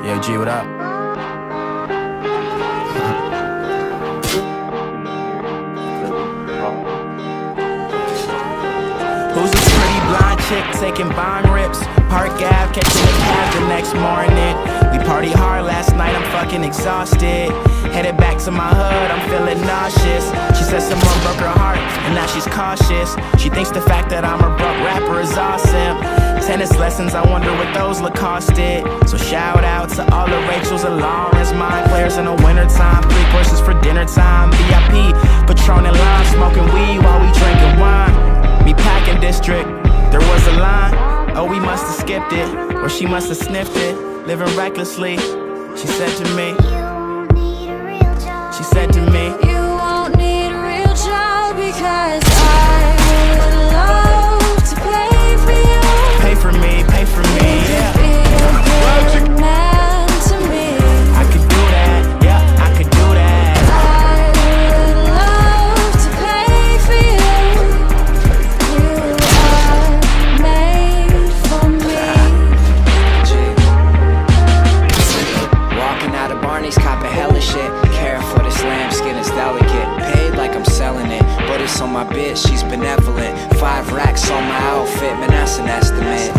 G, what up? Who's this pretty blonde chick taking bong rips? Park Ave, catching a cab the next morning. We party hard last night, I'm fucking exhausted. Headed back to my hood, I'm feeling nauseous. She said someone broke her heart, and now she's cautious. She thinks the fact that I'm a broke rapper is awesome. Tennis lessons, I wonder what those Lacoste did. So shout out to all the Rachels and Lawrence, mind players in the wintertime. Three courses for dinner time, VIP, Patron and lime, smoking weed while we drinking wine. Meatpacking District, there was a line. Oh, we must have skipped it, or she must have sniffed it. Living recklessly, she said to me. She said to on my bitch, she's benevolent. Five racks on my outfit, man, that's an estimate.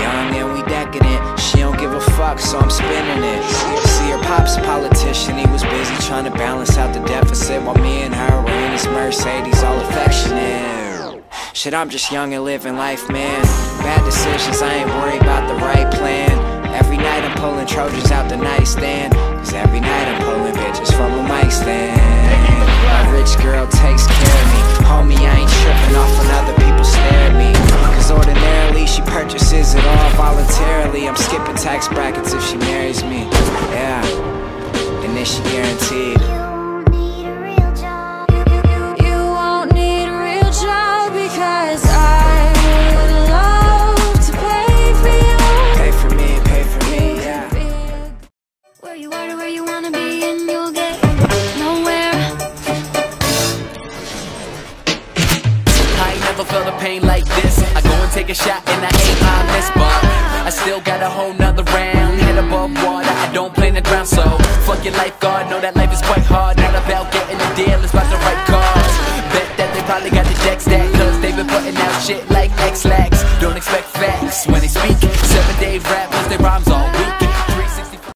Young and we decadent, she don't give a fuck, so I'm spinning it. See, her pop's a politician, he was busy trying to balance out the deficit while me and her were in his Mercedes, all affectionate. Shit, I'm just young and living life, man. Bad decisions, I ain't worried about the right plan. Every night I'm pulling Trojans out the nightstand. Voluntarily. I'm skipping tax brackets if she marries me. Yeah. And then she guaranteed. Pain like this. I go and take a shot and I ain't on this, but I still got a whole nother round. Head above water, I don't play in the ground, so fuck your lifeguard. Know that life is quite hard. Not about getting a deal, it's about the right cars. Bet that they probably got the deck stacked, cause they've been putting out shit like Ex-Lax. Don't expect facts when they speak. Seven day rappers, they rhymes all rap